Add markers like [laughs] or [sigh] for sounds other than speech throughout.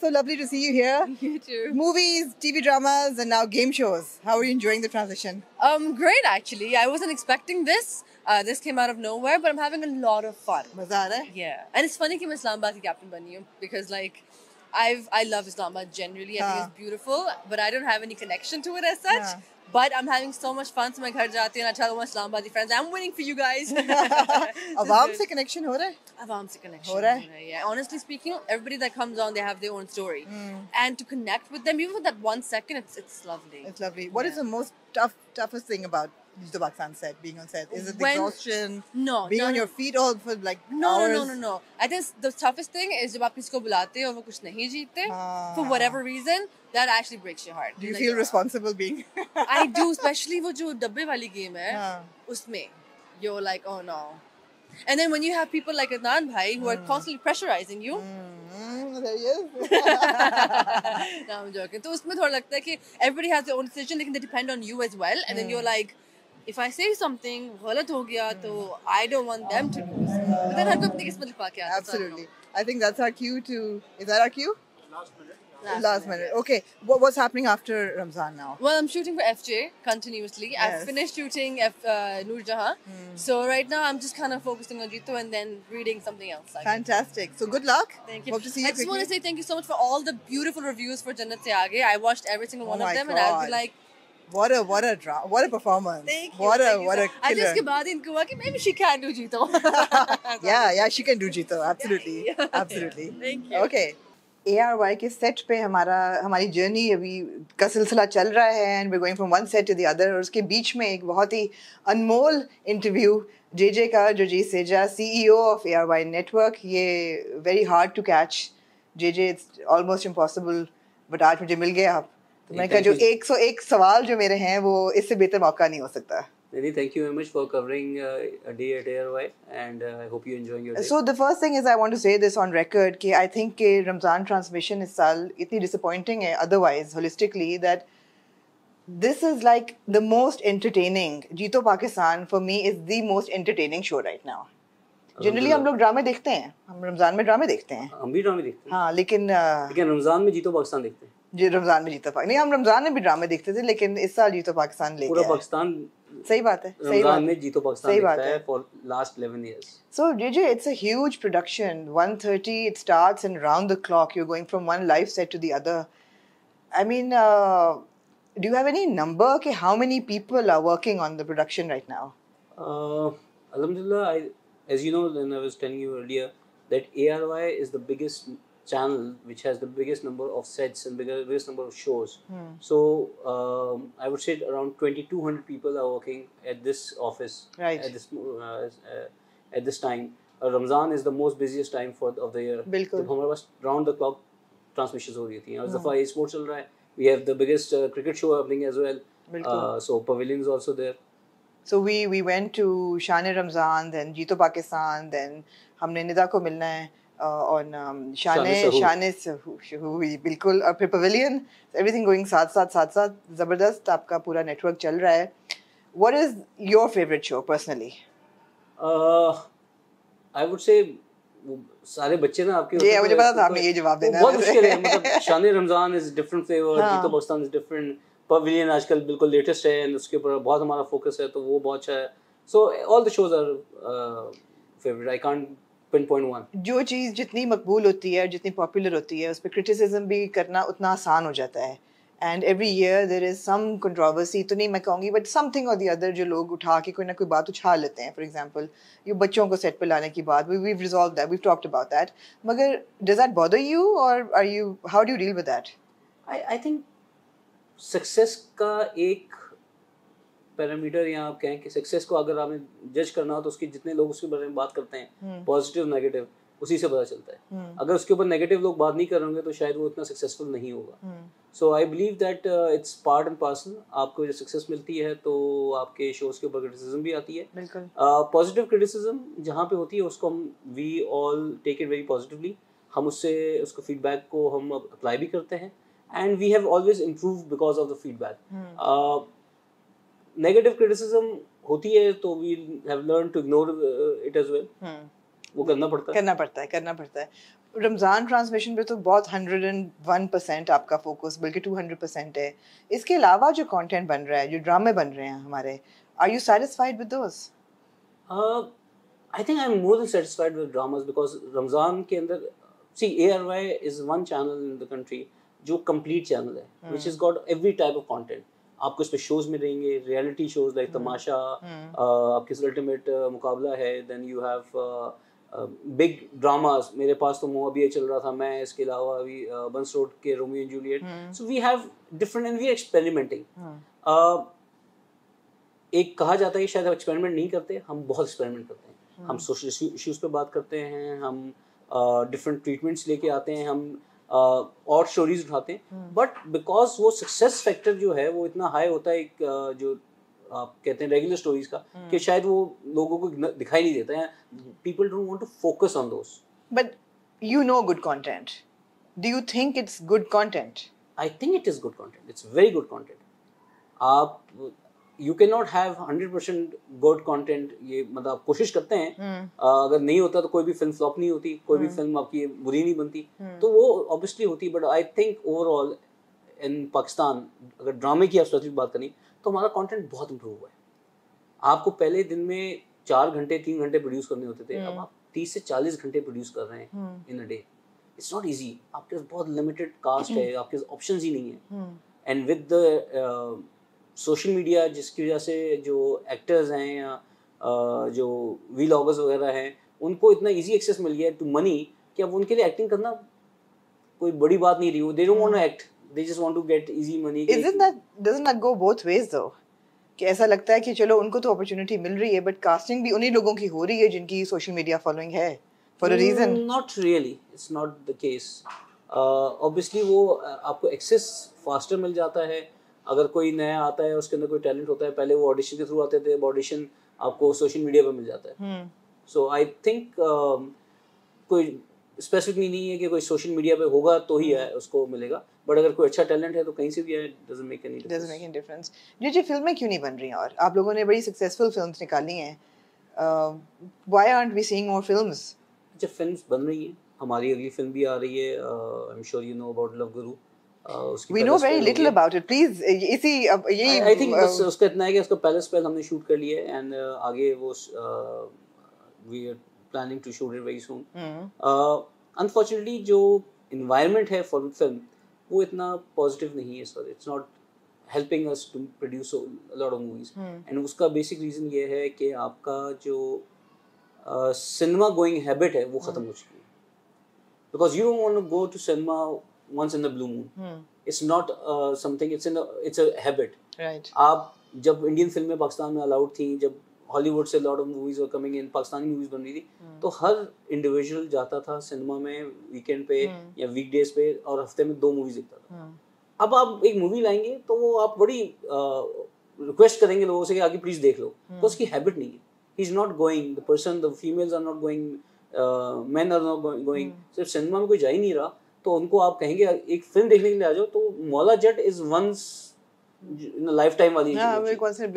So lovely to see you here. [laughs] You too. Movies, TV dramas, and now game shows. How are you enjoying the transition? Um, great actually. I wasn't expecting this. Uh, this came out of nowhere, but I'm having a lot of fun. Maza Yeah. And it's funny that I'm Islamabad captain because like I've I love Islamabad generally. I think हाँ. it's beautiful, but I don't have any connection to it as such. हाँ. But I'm having so much fun. So मैं घर जाती हूँ and I tell all my Islamabadi friends, I'm winning for you guys. [laughs] [laughs] अवाम से connection हो रहा है? Avam se connection. हो रहा है? Yeah. Honestly speaking, everybody that comes on, they have their own story, Hmm. and to connect with them, even for that one second, it's it's lovely. It's lovely. What is Yeah. the most tough, toughest thing about the Pakistan set, being on set? Is it the When- exhaustion? No, Being no, on no. your feet all for like No, hours? no, no, no, no. I think the toughest thing is जब आप किसी को बुलाते हो और वो कुछ नहीं जीतते हाँ. for whatever reason, that actually breaks your heart. Do you Like, feel responsible being? [laughs] I do, especially वो जो डब्बे वाली गेम है, हाँ. उसमें you're like, oh no. And then when you have people like Adnan bhai who are constantly pressurizing you, [laughs] Mm, there he is. no, I'm joking. तो उसमें थोड़ा लगता है कि everybody has their own decision, लेकिन they depend on you as well. And then you're like, if I say something गलत हो गया तो I don't want them to lose. But then हर कोई अपनी किस्मत लिखा के आता है, so I don't Absolutely. I think that's our cue to. Is that our cue? know. Last minute. Okay. What, what's happening after Ramzan now? Well, I'm shooting for FJ continuously. Yes. I've finished shooting F, uh, Noor Jahan. So right now I'm just kind of focusing on Jito and then reading something else. I guess. Fantastic. So good luck. Thank you. Hope to see you I just want to quickly. say thank you so much for all the beautiful reviews for Jannat Se Aage. I watched every single Oh one my of them and I'll God. be like, What a what a dra- what a performance. thank you. What a what a killer. के बाद इनको हुआ कि maybe she can do Jito. yeah, yeah, she can do Jito. Absolutely, Yeah. absolutely. Thank you. Okay. ARY के set पे हमारा हमारी journey अभी का सिलसिला चल रहा है and we going from one set to the other और उसके बीच में एक बहुत ही अनमोल इंटरव्यू जे जे का जो जी Seja CEO of ARY network ये very hard to catch J J it's almost impossible but आज मुझे मिल गया आप तो कहा जो Thank you. 101 सवाल जो मेरे हैं वो इससे बेहतर मौका नहीं हो सकता Nidhi, thank you very much for covering uh, a day at ARY and uh, I hope you're enjoying your day. So the first thing is I want to say this on record कि I think कि Ramzan transmission इस साल इतनी disappointing है otherwise holistically that this is like the most entertaining जीतो Pakistan for me is the most entertaining show right now. Generally हम लोग ड्रामे देखते हैं हम रमज़ान में ड्रामे देखते हैं हम भी ड्रामे देखते हैं हाँ लेकिन अ, लेकिन रमज़ान में जीतो पाकिस्तान देखते हैं जी रमज़ान में जीतो पाकिस्तान नहीं हम रमज़ान में भी ड्रामे देखते थे लेकिन इस साल जीतो पाकिस्तान ले पूरा है। पाकिस्तान सही बात है सही बात है में जीतो पाकिस्तान सही बात है। है for last 11 years So, JJ, it's a huge production. 1.30, it starts and round the clock. You're going from one live set to the other. I mean, uh, do you have any number? Okay, how many people are working on the production right now? Uh, Alhamdulillah, I, as you know, and I was telling you earlier, that ARY is the biggest channel which has the biggest number of sets and bigger, biggest number of shows. Hmm. So um, I would say around 2,200 people are working at this office Right. at this uh, uh, at this time. Uh, Ramzan is the most busiest time for of the year. बिल्कुल। जब हमारे पास round the clock transmissions हो रही थी. Hmm. इस दफा ये sports चल रहा है. We have the biggest uh, cricket show happening as well. बिल्कुल। Uh, so pavilion is also there. So we we went to Shan Ramzan, then Jeeto Pakistan, then हमने निदा को मिलना है on Shan शान Shan हुई बिल्कुल और फिर pavilion everything going साथ साथ साथ साथ ज़बरदस्त आपका पूरा network चल रहा है. What is your favorite show personally? Uh, I would say सारे बच्चे ना आपके जी, मुझे पता था आपने ये जवाब देना बहुत मुश्किल है मतलब शान रमज़ान इज़ डिफरेंट फ्लेवर। जीतो पाकिस्तान इज़ डिफरेंट पवेलियन आजकल बिल्कुल लेटेस्ट है and उसके ऊपर बहुत हमारा फोकस है तो वो बहुत अच्छा है so all the shows are favourite I can't जो चीज़ जितनी मकबूल होती है और जितनी पॉपुलर होती है उस पर क्रिटिसिज्म भी करना उतना आसान हो जाता है। And every year there is some controversy तो नहीं मैं कहूँगी बट समथिंग और दी अदर जो लोग उठा के कोई ना कोई बात उछाल लेते हैं फॉर एग्जांपल ये बच्चों को सेट पे लाने की बात we we resolve that we talked about that मगर does that bother you or are you how do deal with that I I think success का एक पैरामीटर या आप कहें कि सक्सेस को अगर आपने जज करना हो तो उसके जितने लोग उसके बारे में बात करते हैं पॉजिटिव नेगेटिव उसी से पता चलता है। अगर उसके ऊपर नेगेटिव लोग बात नहीं करेंगे तो शायद वो इतना सक्सेसफुल नहीं होगा। So I believe that it's part and parcel आपको जब सक्सेस मिलती है तो आपके शोज़ के ऊपर क्रिटिसिज्म भी आती है। पॉजिटिव क्रिटिसिज्म जहाँ पे होती है उसको हम we all take it very positively हम उससे उसको फीडबैक को हम अप्लाई भी करते हैं। And we have always improve because of the feedback negative criticism होती है तो we have learn to ignore it as well वो करना पड़ता है। करना पड़ता है करना पड़ता है। रमज़ान ट्रांसमिशन पे तो बहुत 101 परसेंट आपका फोकस बल्कि 200 परसेंट है। इसके अलावा जो कंटेंट बन रहा है जो ड्रामे बन रहे हैं हमारे are you satisfied with those Uh, I think I'm more than satisfied with dramas because Ramzan के अंदर see ARY is one channel in the country जो complete channel है which has got every type of content आपको इस पे shows मिलेंगे reality shows like तमाशा uh, आपके ultimate uh, Muqabla है have uh, uh, big dramas. मेरे पास तो मोहबिया चल रहा था मैं इसके अलावा अभी uh, बंस रोड के Romeo and Juliet have different and we are experimenting. Uh, एक कहा जाता है कि शायद हम एक्सपेरिमेंट नहीं करते हम बहुत एक्सपेरिमेंट करते हैं। हम सोशल इश्यूज़ पे बात करते हैं हम डिफरेंट ट्रीटमेंट्स लेके आते हैं हम uh, और स्टोरीज उठाते हैं। बट बिकॉज़ वो सक्सेस फैक्टर जो है वो इतना हाई होता है एक जो आप कहते हैं रेगुलर स्टोरीज का कि शायद वो लोगों को दिखाई नहीं देता है people don't want to focus on those but you know good content do you think it's good content I think it is good content it's very good content आप you can not have hundred percent good content ये मतलब आप कोशिश करते हैं अ, अगर नहीं होता तो कोई भी फ़िल्म फ्लॉप नहीं होती कोई भी फ़िल्म आपकी बुरी नहीं बनती। तो वो ऑब्वियसली होती but I think overall in Pakistan अगर ड्रामे की आप स्पेसिफिक बात करें तो हमारा कंटेंट बहुत इम्प्रूव हुआ है। आपको पहले दिन में चार घंटे तीन घंटे प्रोड्यूस करने होते थे अब आप तीस से चालीस घंटे प्रोड्यूस कर रहे हैं in a day it's not easy आपके पास बहुत लिमिटेड कास्ट है आपके पास ऑप्शन ही नहीं है। And with the social media जिसकी वजह से जो एक्टर्स हैं या जो वीलॉगर्स वगैरह हैं उनको इतना इजी एक्सेस मिल गया है टू मनी कि अब उनके लिए एक्टिंग करना कोई बड़ी बात नहीं रही। They don't want to act they just want to get easy money isn't that doesn't that go both ways though? कि ऐसा लगता है कि चलो उनको तो अपॉर्चुनिटी मिल रही है बट कास्टिंग भी उन्हीं लोगों की हो रही है जिनकी सोशल मीडिया फॉलोइंग है। For a reason not really it's not the case obviously वो आपको एक्सेस फास्टर मिल जाता है। अगर कोई नया आता है उसके अंदर कोई टैलेंट होता है पहले वो ऑडिशन के थ्रू आते थे अब ऑडिशन आपको सोशल मीडिया पर मिल जाता है। सो आई थिंक कोई स्पेसिफिकली नहीं है कि कोई सोशल मीडिया पे होगा तो ही है उसको मिलेगा। बट अगर कोई अच्छा टैलेंट है तो कहीं से भी है doesn't make any doesn't make any difference जी जी फ़िल्में क्यों नहीं बन रही और आप लोगों ने बड़ी सक्सेसफुल फिल्म्स निकाली हैं। Why aren't we seeing more films? अच्छा फिल्म्स बन रही हैं। हमारी अगली फ़िल्म भी आ रही है I am sure you know about Love Guru we know very little about it. Please इसी यही आई थिंक बस उसका इतना है कि उसका पहले स्पेल हमने शूट कर लिया है एंड आगे वो we are planning to shoot it very soon unfortunately जो इन्वायरमेंट है फॉर फ़िल्म वो इतना पॉजिटिव नहीं है sir it's not helping us to produce lot of movies and उसका बेसिक रीजन ये है कि आपका जो सिनेमा गोइंग हैबिट है वो ख़त्म हो चुकी है। Because you don't want to go to cinema once in the blue moon. Hmm, it's not uh, something it's in a, it's a habit. Right. आप जब इंडियन फ़िल्में पाकिस्तान में अलाउड थी जब हॉलीवुड से lot of movies were coming in Pakistani movies बन रही थी तो हर इंडिविजुअल जाता था सिनेमा में वीकेंड पे या वीकडेज पे और हफ़्ते में दो मूवीज़ देखता था। हम्म, अब आप एक मूवी लाएँगे तो वो आप बड़ी रिक्वेस्ट करेंगे लोगों से कि आगे प्लीज़ देख लो। तो उसकी हैबिट नहीं है। He is not going the person the females are not going man are not going सिर्फ़ सिनेमा में कोई जा ही नहीं रहा। तो उनको आप कहेंगे एक फ़िल्म देखने के लिए आ जाओ तो Maula Jatt is once lifetime वाली हाँ,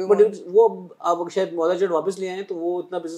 बट moon. वो आप शायद मौला जट वापस ले आए तो वो इतना